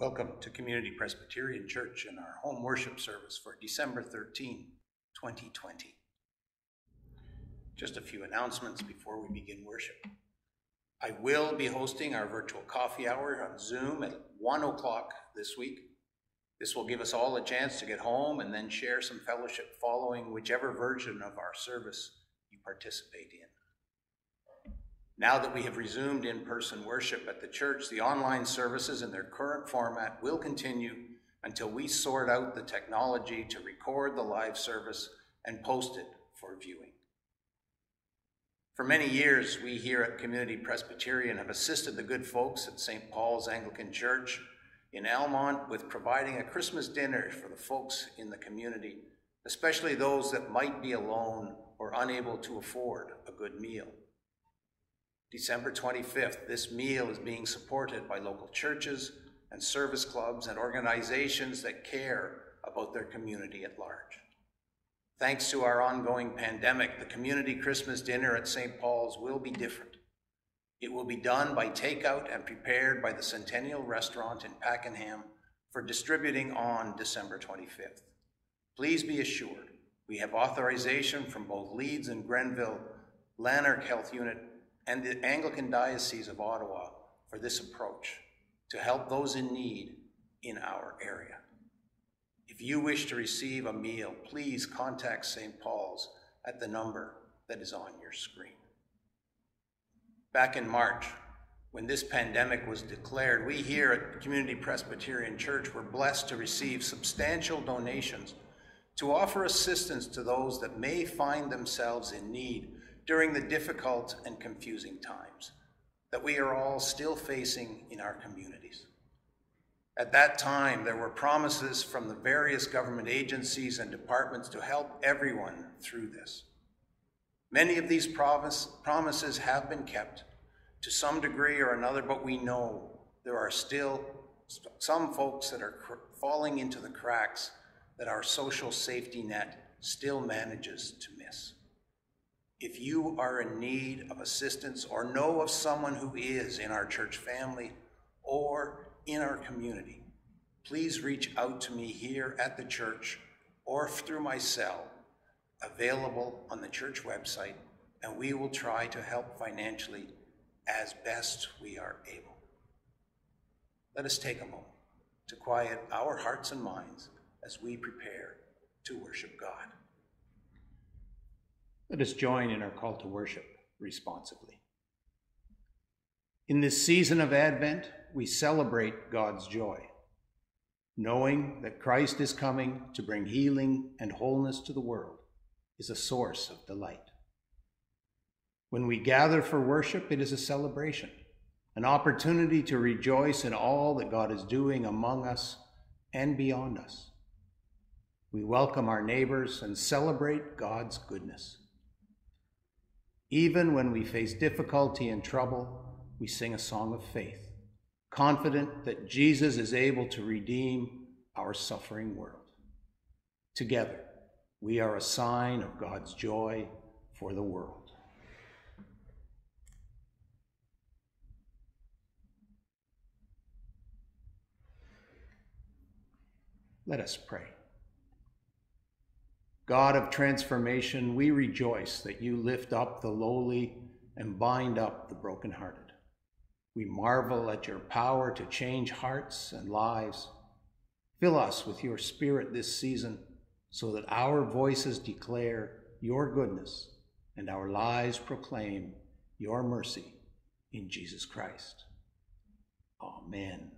Welcome to Community Presbyterian Church and our home worship service for December 13, 2020. Just a few announcements before we begin worship. I will be hosting our virtual coffee hour on Zoom at 1 o'clock this week. This will give us all a chance to get home and then share some fellowship following whichever version of our service you participate in. Now that we have resumed in person worship at the church, the online services in their current format will continue until we sort out the technology to record the live service and post it for viewing. For many years, we here at Community Presbyterian have assisted the good folks at St. Paul's Anglican Church in Almonte with providing a Christmas dinner for the folks in the community, especially those that might be alone or unable to afford a good meal. December 25th, this meal is being supported by local churches and service clubs and organizations that care about their community at large. Thanks to our ongoing pandemic, the community Christmas dinner at St. Paul's will be different. It will be done by takeout and prepared by the Centennial Restaurant in Pakenham for distributing on December 25th. Please be assured, we have authorization from both Leeds and Grenville Lanark Health Unit and the Anglican Diocese of Ottawa for this approach to help those in need in our area. If you wish to receive a meal, please contact St. Paul's at the number that is on your screen. Back in March, when this pandemic was declared, we here at Community Presbyterian Church were blessed to receive substantial donations to offer assistance to those that may find themselves in need during the difficult and confusing times that we are all still facing in our communities. At that time, there were promises from the various government agencies and departments to help everyone through this. Many of these promise, promises have been kept to some degree or another, but we know there are still some folks that are falling into the cracks that our social safety net still manages to miss. If you are in need of assistance or know of someone who is in our church family or in our community, please reach out to me here at the church or through my cell, available on the church website, and we will try to help financially as best we are able. Let us take a moment to quiet our hearts and minds as we prepare to worship God. Let us join in our call to worship responsibly. In this season of Advent, we celebrate God's joy, knowing that Christ is coming to bring healing and wholeness to the world is a source of delight. When we gather for worship, it is a celebration, an opportunity to rejoice in all that God is doing among us and beyond us. We welcome our neighbors and celebrate God's goodness. Even when we face difficulty and trouble, we sing a song of faith, confident that Jesus is able to redeem our suffering world. Together, we are a sign of God's joy for the world. Let us pray. God of transformation, we rejoice that you lift up the lowly and bind up the brokenhearted. We marvel at your power to change hearts and lives. Fill us with your spirit this season so that our voices declare your goodness and our lives proclaim your mercy in Jesus Christ. Amen.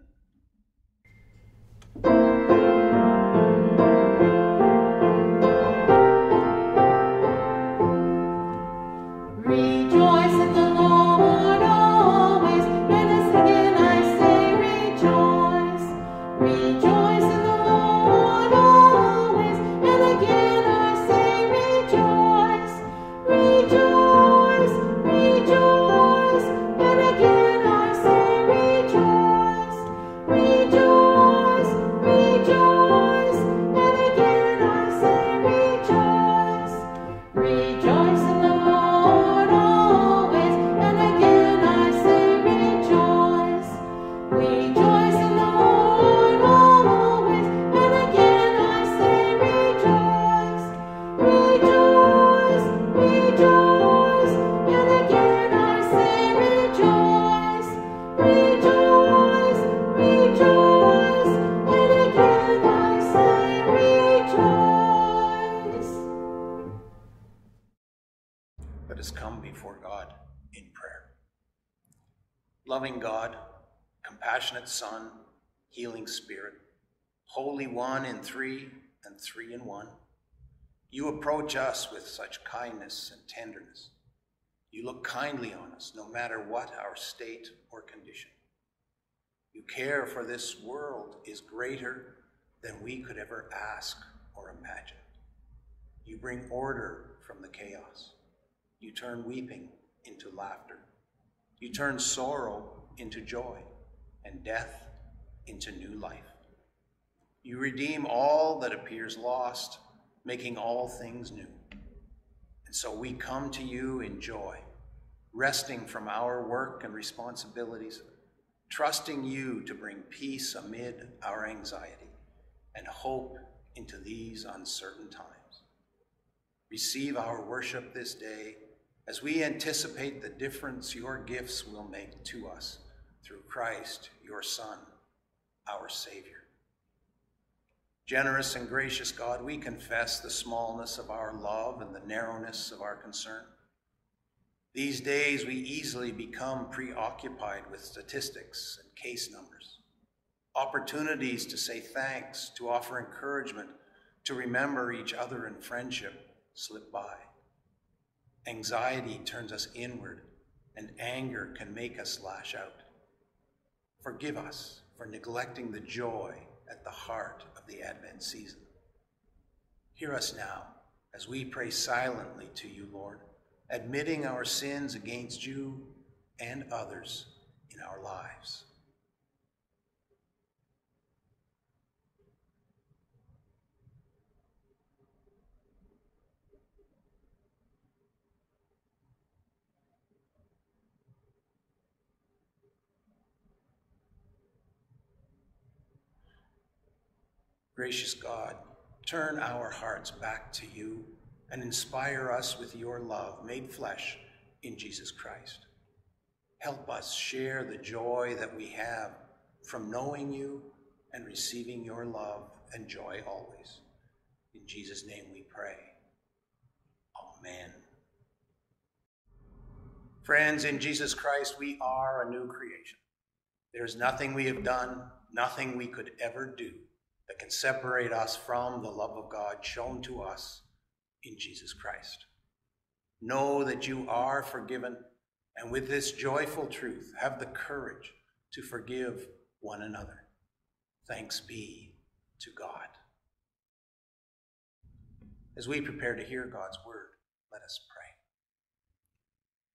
Three and three in one, you approach us with such kindness and tenderness. You look kindly on us, no matter what our state or condition. You care for this world is greater than we could ever ask or imagine. You bring order from the chaos. You turn weeping into laughter. You turn sorrow into joy and death into new life. You redeem all that appears lost, making all things new. And so we come to you in joy, resting from our work and responsibilities, trusting you to bring peace amid our anxiety and hope into these uncertain times. Receive our worship this day as we anticipate the difference your gifts will make to us through Christ, your Son, our Savior. Generous and gracious God, we confess the smallness of our love and the narrowness of our concern. These days, we easily become preoccupied with statistics and case numbers. Opportunities to say thanks, to offer encouragement, to remember each other in friendship slip by. Anxiety turns us inward, and anger can make us lash out. Forgive us for neglecting the joy at the heart the Advent season. Hear us now as we pray silently to you, Lord, admitting our sins against you and others in our lives. Gracious God, turn our hearts back to you and inspire us with your love made flesh in Jesus Christ. Help us share the joy that we have from knowing you and receiving your love and joy always. In Jesus' name we pray. Amen. Friends, in Jesus Christ, we are a new creation. There's nothing we have done, nothing we could ever do that can separate us from the love of God shown to us in Jesus Christ. Know that you are forgiven, and with this joyful truth, have the courage to forgive one another. Thanks be to God. As we prepare to hear God's word, let us pray.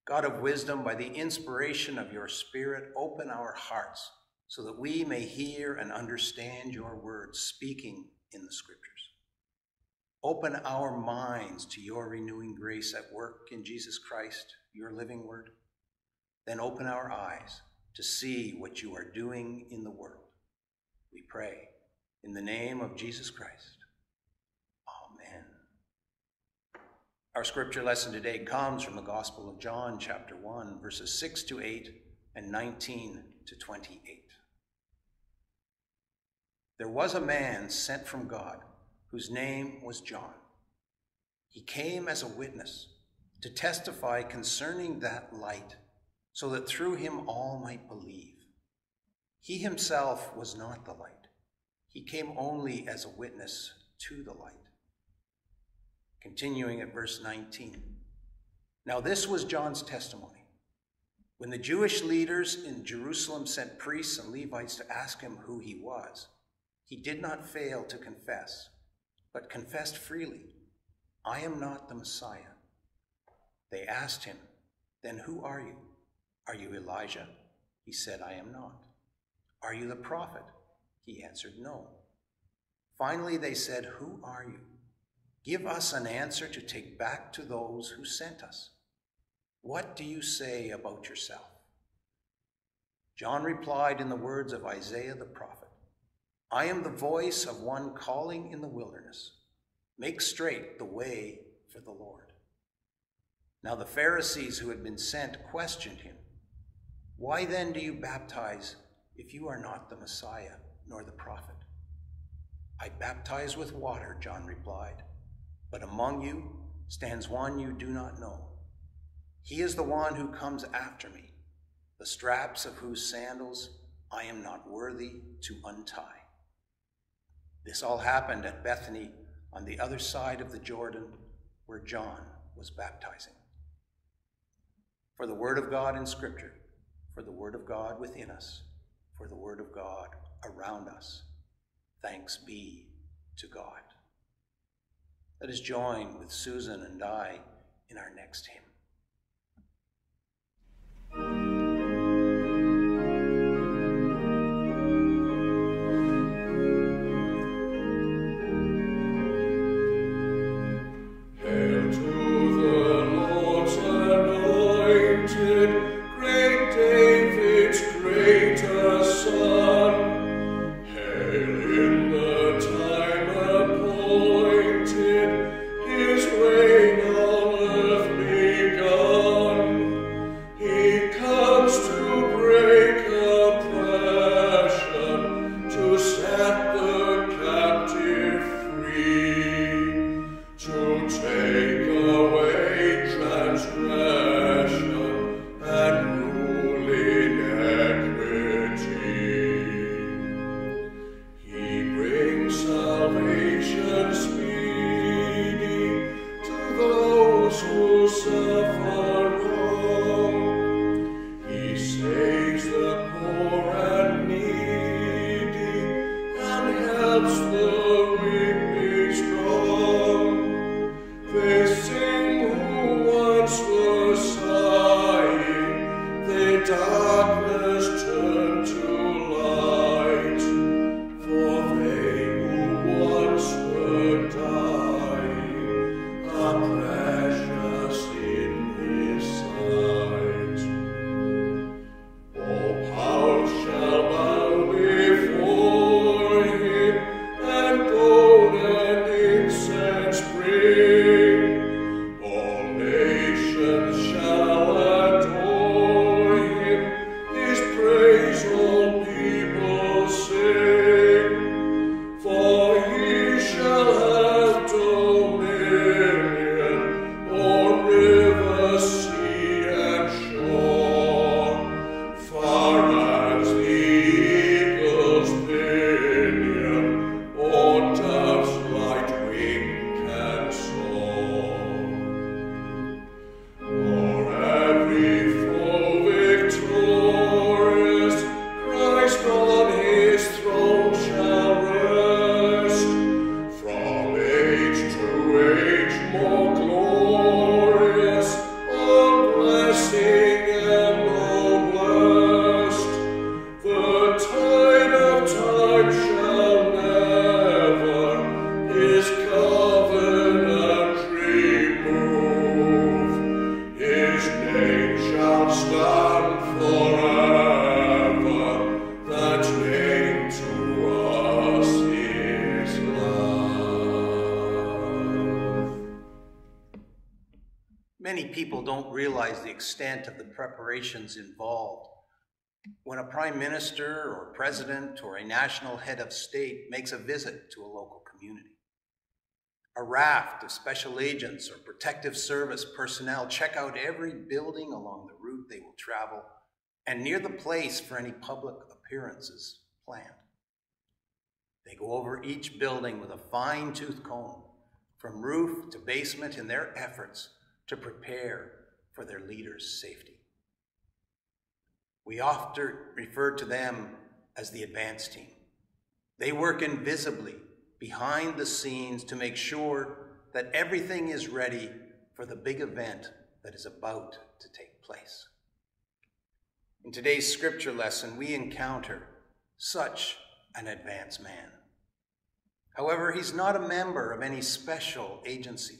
God of wisdom, by the inspiration of your Spirit, open our hearts so that we may hear and understand your words speaking in the scriptures. Open our minds to your renewing grace at work in Jesus Christ, your living word. Then open our eyes to see what you are doing in the world. We pray in the name of Jesus Christ. Amen. Our scripture lesson today comes from the Gospel of John, chapter 1, verses 6 to 8 and 19 to 28. There was a man sent from God whose name was John. He came as a witness to testify concerning that light, so that through him all might believe. He himself was not the light, he came only as a witness to the light. Continuing at verse 19. Now, this was John's testimony. When the Jewish leaders in Jerusalem sent priests and Levites to ask him who he was, he did not fail to confess, but confessed freely, I am not the Messiah. They asked him, Then who are you? Are you Elijah? He said, I am not. Are you the prophet? He answered, No. Finally, they said, Who are you? Give us an answer to take back to those who sent us. What do you say about yourself? John replied in the words of Isaiah the prophet. I am the voice of one calling in the wilderness. Make straight the way for the Lord. Now the Pharisees who had been sent questioned him. Why then do you baptize if you are not the Messiah nor the prophet? I baptize with water, John replied, but among you stands one you do not know. He is the one who comes after me, the straps of whose sandals I am not worthy to untie. This all happened at Bethany on the other side of the Jordan where John was baptizing. For the word of God in Scripture, for the word of God within us, for the word of God around us, thanks be to God. Let us join with Susan and I in our next hymn. Extent of the preparations involved. When a prime minister or president or a national head of state makes a visit to a local community, a raft of special agents or protective service personnel check out every building along the route they will travel and near the place for any public appearances planned. They go over each building with a fine tooth comb, from roof to basement, in their efforts to prepare for their leaders' safety. We often refer to them as the advance team. They work invisibly behind the scenes to make sure that everything is ready for the big event that is about to take place. In today's scripture lesson, we encounter such an advance man. However, he's not a member of any special agency.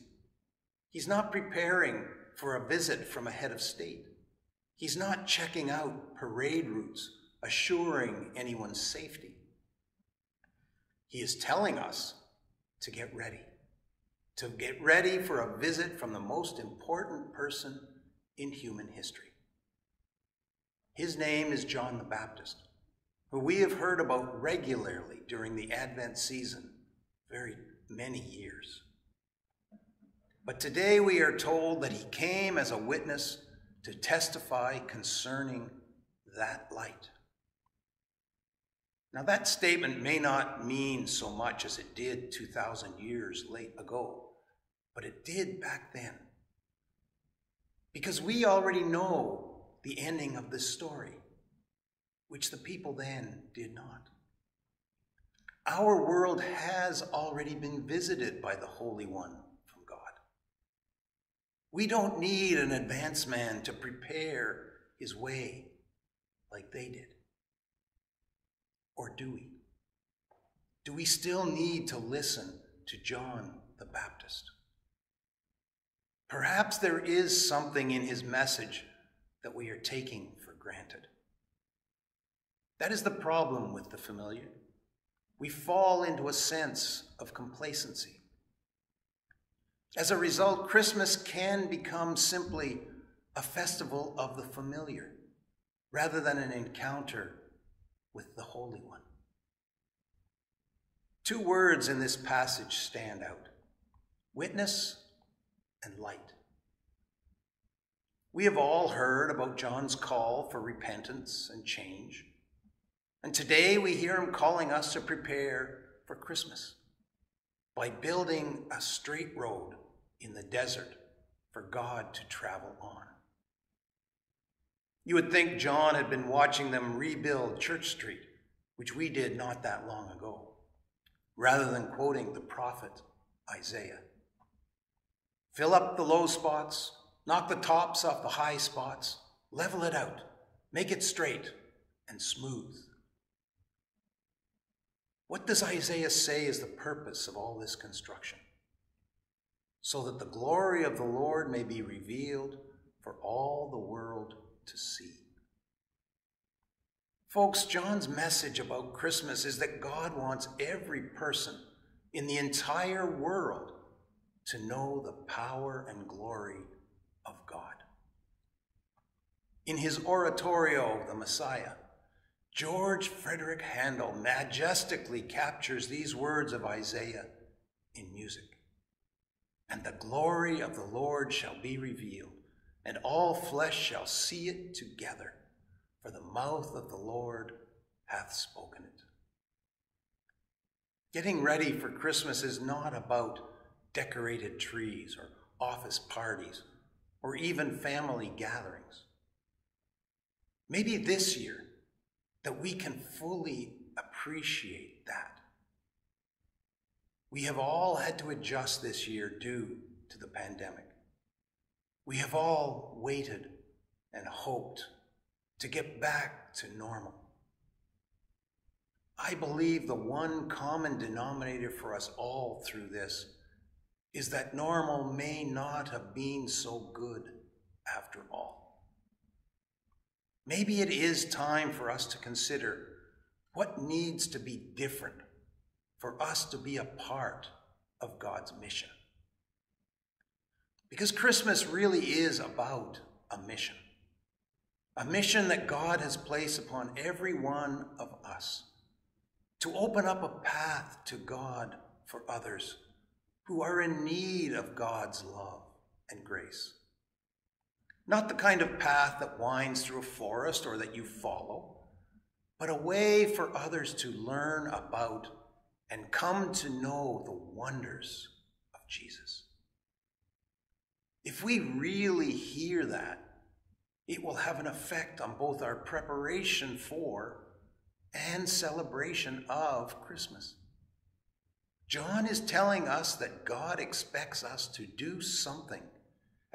He's not preparing for a visit from a head of state. He's not checking out parade routes, assuring anyone's safety. He is telling us to get ready, to get ready for a visit from the most important person in human history. His name is John the Baptist, who we have heard about regularly during the Advent season, very many years. But today we are told that he came as a witness to testify concerning that light. Now, that statement may not mean so much as it did 2,000 years late ago, but it did back then. Because we already know the ending of this story, which the people then did not. Our world has already been visited by the Holy One. We don't need an advance man to prepare his way like they did. Or do we? Do we still need to listen to John the Baptist? Perhaps there is something in his message that we are taking for granted. That is the problem with the familiar. We fall into a sense of complacency. As a result, Christmas can become simply a festival of the familiar rather than an encounter with the Holy One. Two words in this passage stand out witness and light. We have all heard about John's call for repentance and change. And today we hear him calling us to prepare for Christmas by building a straight road in the desert for God to travel on. You would think John had been watching them rebuild Church Street, which we did not that long ago, rather than quoting the prophet Isaiah. Fill up the low spots, knock the tops off the high spots, level it out, make it straight and smooth. What does Isaiah say is the purpose of all this construction? So that the glory of the Lord may be revealed for all the world to see. Folks, John's message about Christmas is that God wants every person in the entire world to know the power and glory of God. In his oratorio, The Messiah, George Frederick Handel majestically captures these words of Isaiah in music. And the glory of the Lord shall be revealed and all flesh shall see it together, for the mouth of the Lord hath spoken it. Getting ready for Christmas is not about decorated trees or office parties or even family gatherings. Maybe this year that we can fully appreciate that. We have all had to adjust this year due to the pandemic. We have all waited and hoped to get back to normal. I believe the one common denominator for us all through this is that normal may not have been so good after all. Maybe it is time for us to consider what needs to be different for us to be a part of God's mission. Because Christmas really is about a mission. A mission that God has placed upon every one of us to open up a path to God for others who are in need of God's love and grace. Not the kind of path that winds through a forest or that you follow, but a way for others to learn about and come to know the wonders of Jesus. If we really hear that, it will have an effect on both our preparation for and celebration of Christmas. John is telling us that God expects us to do something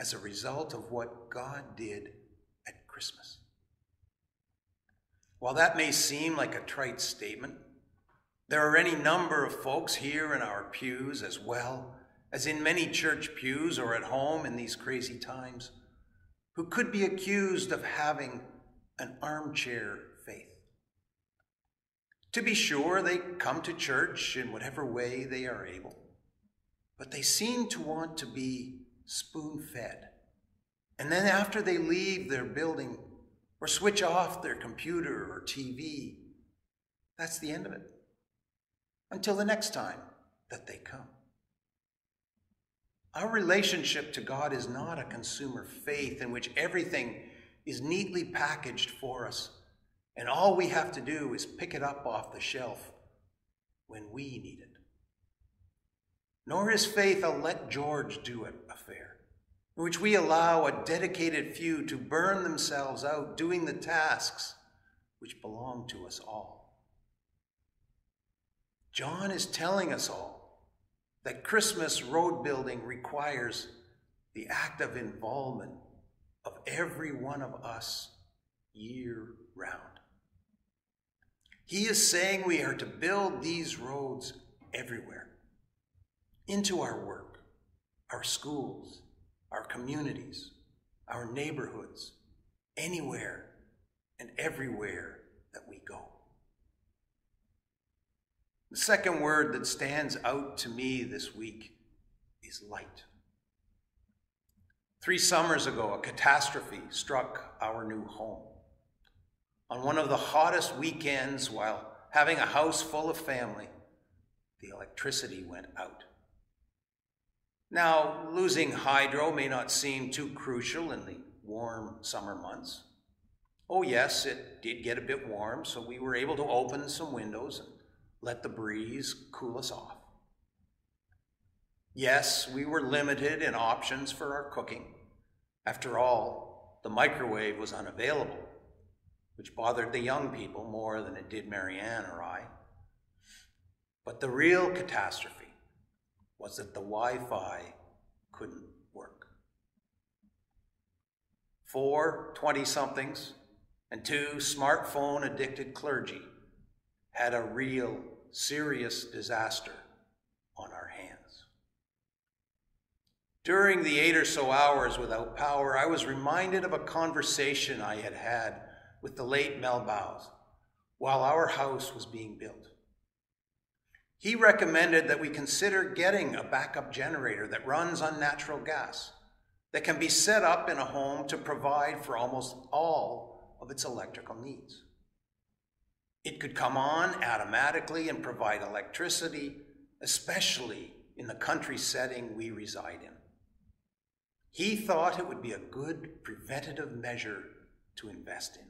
as a result of what God did at Christmas. While that may seem like a trite statement, there are any number of folks here in our pews as well as in many church pews or at home in these crazy times, who could be accused of having an armchair faith. To be sure, they come to church in whatever way they are able, but they seem to want to be spoon fed. And then after they leave their building or switch off their computer or TV, that's the end of it. Until the next time that they come. Our relationship to God is not a consumer faith in which everything is neatly packaged for us And all we have to do is pick it up off the shelf when we need it. Nor is faith a let George do it affair, in which we allow a dedicated few to burn themselves out doing the tasks which belong to us all. John is telling us all that Christmas road building requires the active involvement of every one of us year round. He is saying we are to build these roads everywhere into our work, our schools, our communities, our neighborhoods, anywhere and everywhere that we go. The second word that stands out to me this week is light. Three summers ago, a catastrophe struck our new home. On one of the hottest weekends, while having a house full of family, the electricity went out. Now, losing hydro may not seem too crucial in the warm summer months. Oh, yes, it did get a bit warm, so we were able to open some windows and let the breeze cool us off. Yes, we were limited in options for our cooking. After all, the microwave was unavailable, which bothered the young people more than it did Marianne or I. But the real catastrophe was that the Wi Fi couldn't work. Four 20 somethings and two smartphone addicted clergy had a real serious disaster on our hands. During the eight or so hours without power, I was reminded of a conversation I had had with the late Mel Bowes while our house was being built. He recommended that we consider getting a backup generator that runs on natural gas, that can be set up in a home to provide for almost all of its electrical needs. It could come on automatically and provide electricity, especially in the country setting we reside in. He thought it would be a good preventative measure to invest in.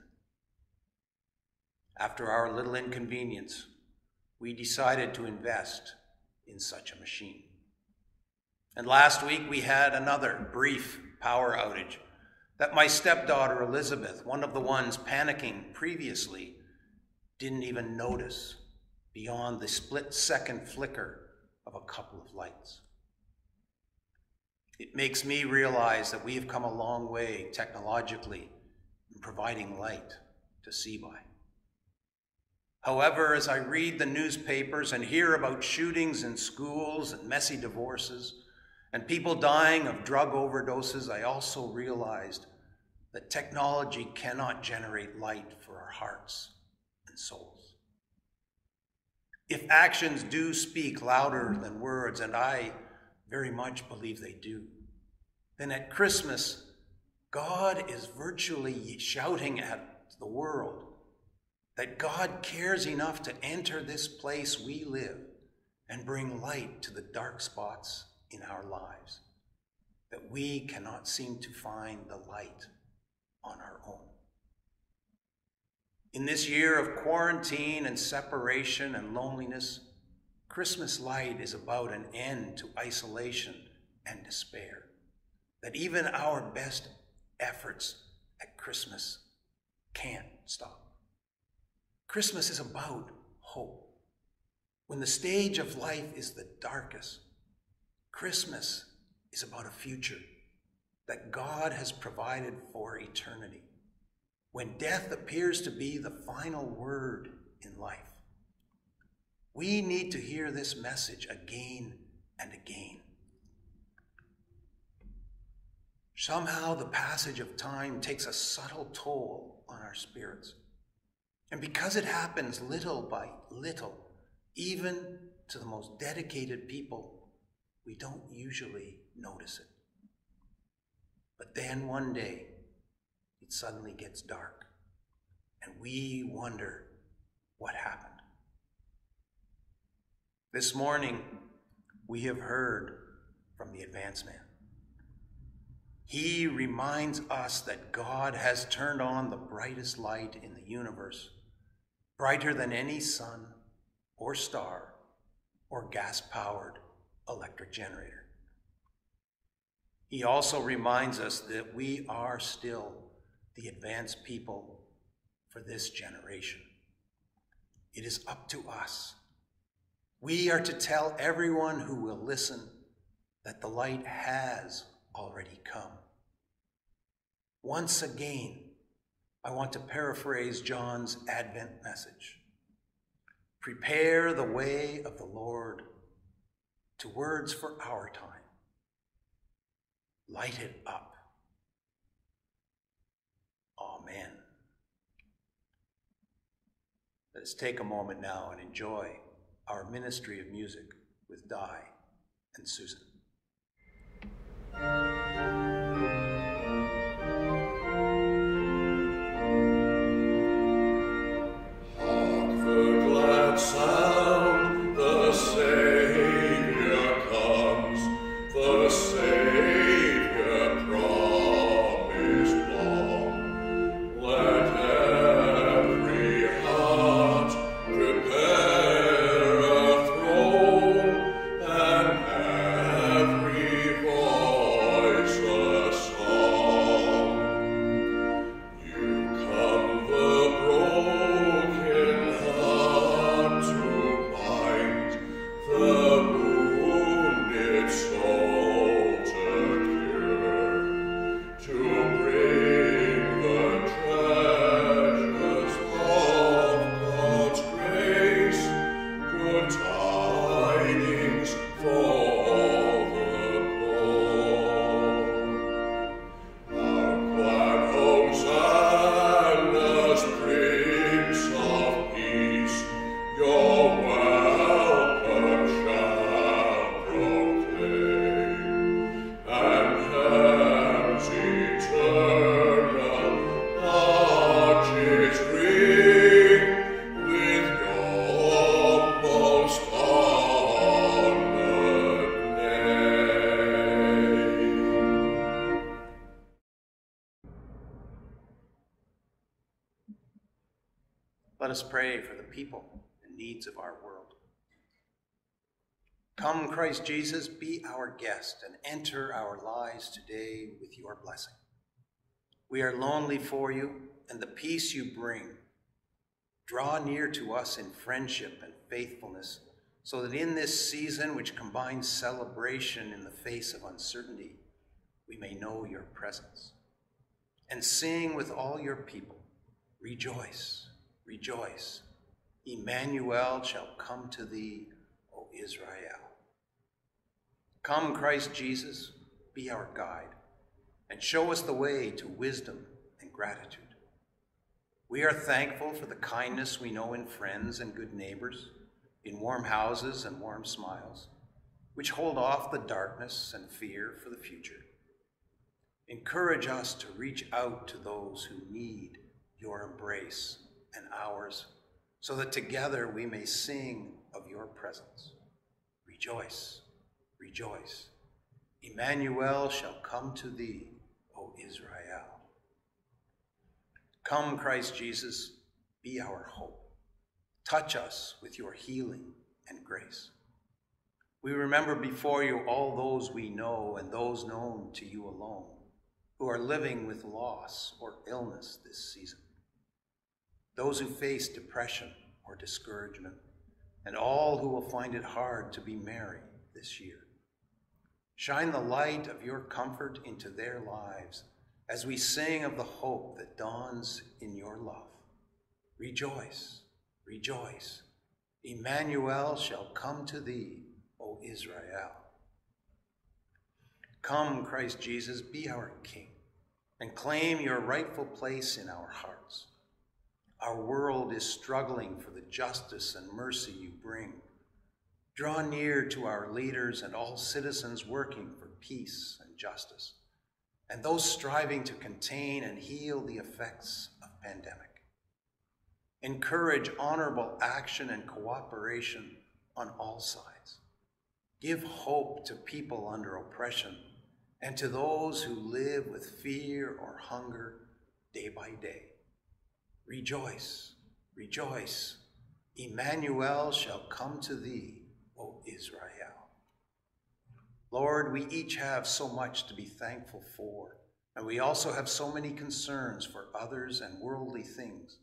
After our little inconvenience, we decided to invest in such a machine. And last week we had another brief power outage that my stepdaughter Elizabeth, one of the ones panicking previously, didn't even notice beyond the split second flicker of a couple of lights. It makes me realize that we have come a long way technologically in providing light to see by. However, as I read the newspapers and hear about shootings in schools and messy divorces and people dying of drug overdoses, I also realized that technology cannot generate light for our hearts and souls. If actions do speak louder than words, and I very much believe they do, then at Christmas, God is virtually shouting at the world that God cares enough to enter this place we live and bring light to the dark spots in our lives, that we cannot seem to find the light on our own. In this year of quarantine and separation and loneliness, Christmas light is about an end to isolation and despair. That even our best efforts at Christmas can't stop. Christmas is about hope. When the stage of life is the darkest, Christmas is about a future that God has provided for eternity. When death appears to be the final word in life, we need to hear this message again and again. Somehow, the passage of time takes a subtle toll on our spirits. And because it happens little by little, even to the most dedicated people, we don't usually notice it. But then one day, it suddenly gets dark, and we wonder what happened. This morning, we have heard from the advance man. He reminds us that God has turned on the brightest light in the universe, brighter than any sun or star or gas powered electric generator. He also reminds us that we are still the advanced people for this generation. It is up to us. We are to tell everyone who will listen that the light has already come. Once again, I want to paraphrase John's Advent message. Prepare the way of the Lord to words for our time. Light it up. Amen. Let us take a moment now and enjoy our ministry of music with Di and Susan. Us Christ Jesus, be our guest and enter our lives today with your blessing. We are lonely for you and the peace you bring. Draw near to us in friendship and faithfulness, so that in this season, which combines celebration in the face of uncertainty, we may know your presence. And sing with all your people, rejoice Rejoice. Emmanuel shall come to thee, O Israel. Come, Christ Jesus, be our guide, and show us the way to wisdom and gratitude. We are thankful for the kindness we know in friends and good neighbors, in warm houses and warm smiles, which hold off the darkness and fear for the future. Encourage us to reach out to those who need your embrace and ours, so that together we may sing of your presence. Rejoice, rejoice. Emmanuel shall come to thee, O Israel. Come, Christ Jesus, be our hope. Touch us with your healing and grace. We remember before you all those we know and those known to you alone, who are living with loss or illness this season those who face depression or discouragement, and all who will find it hard to be merry this year. Shine the light of your comfort into their lives as we sing of the hope that dawns in your love. Rejoice, rejoice. Emmanuel shall come to thee, O Israel. Come, Christ Jesus, be our King, and claim your rightful place in our hearts. Our world is struggling for the justice and mercy you bring. Draw near to our leaders and all citizens working for peace and justice, and those striving to contain and heal the effects of pandemic. Encourage honorable action and cooperation on all sides. Give hope to people under oppression and to those who live with fear or hunger day by day. Rejoice, rejoice. Emmanuel shall come to thee, O Israel. Lord, we each have so much to be thankful for, and we also have so many concerns for others and worldly things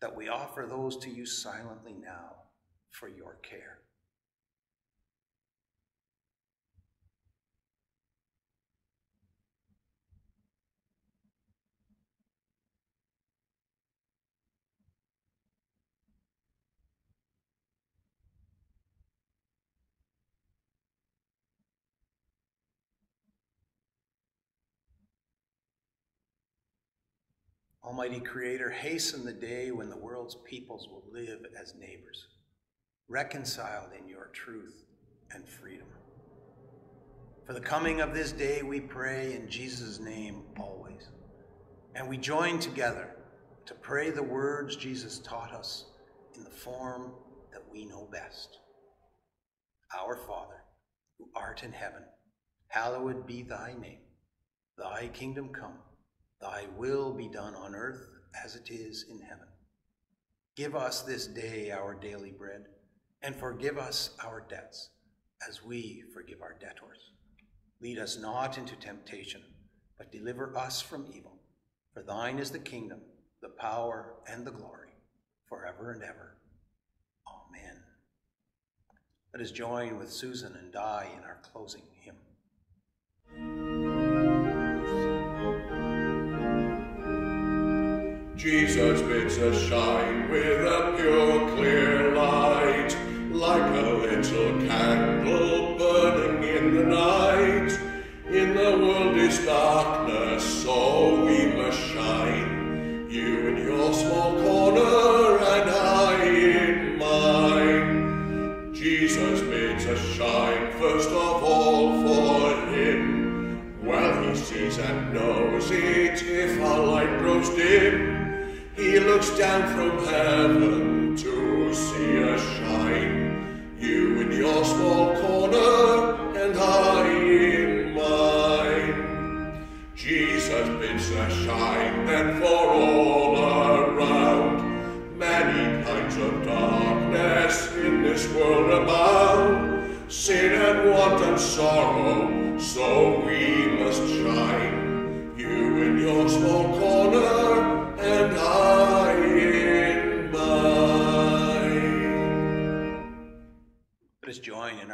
that we offer those to you silently now for your care. Almighty Creator, hasten the day when the world's peoples will live as neighbors, reconciled in your truth and freedom. For the coming of this day, we pray in Jesus' name always. And we join together to pray the words Jesus taught us in the form that we know best. Our Father, who art in heaven, hallowed be thy name. Thy kingdom come. Thy will be done on earth as it is in heaven. Give us this day our daily bread, and forgive us our debts, as we forgive our debtors. Lead us not into temptation, but deliver us from evil. For thine is the kingdom, the power, and the glory, forever and ever. Amen. Let us join with Susan and Di in our closing hymn. Jesus bids us shine with a pure, clear light, like a little candle burning in the night. In the world is darkness, so we must shine. You in your small corner, and I in mine. Jesus bids us shine first of all for him. Well, he sees and knows it if our light grows dim. He looks down from heaven to see us shine. You in your small corner, and I in mine. Jesus bids us shine, then for all around. Many kinds of darkness in this world abound. Sin and want and sorrow, so we must shine. You in your small corner,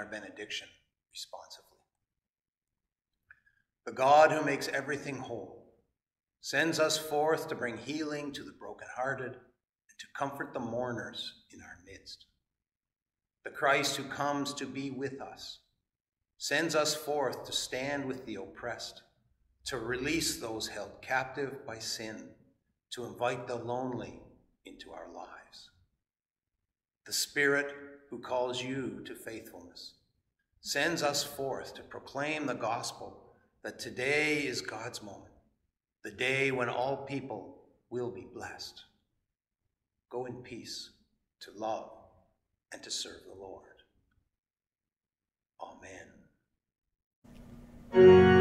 our benediction responsively. The God who makes everything whole sends us forth to bring healing to the brokenhearted and to comfort the mourners in our midst. The Christ who comes to be with us sends us forth to stand with the oppressed, to release those held captive by sin to invite the lonely into our lives. The Spirit who calls you to faithfulness sends us forth to proclaim the gospel that today is God's moment, the day when all people will be blessed. Go in peace to love and to serve the Lord. Amen.